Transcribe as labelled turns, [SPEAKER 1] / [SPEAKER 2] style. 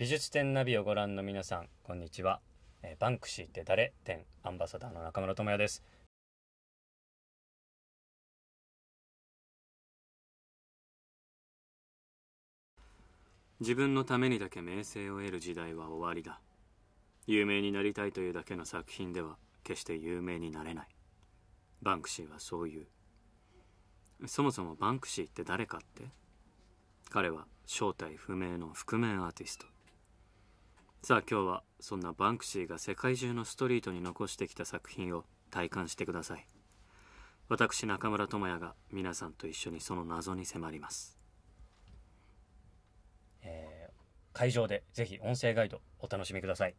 [SPEAKER 1] 美術展ナビをご覧の皆さんこんにちは、えーバンクシーって誰？展アンバサダーの中村智也です。
[SPEAKER 2] 自分のためにだけ名声を得る時代は終わりだ。有名になりたいというだけの作品では決して有名になれない。バンクシーはそう言う。そもそもバンクシーって誰かって？彼は正体不明の覆面アーティスト。さあ今日はそんなバンクシーが世界中のストリートに残してきた作品を体感してください。私中村智也が皆さんと一緒にその謎に迫ります。
[SPEAKER 1] えー会場でぜひ音声ガイドお楽しみください。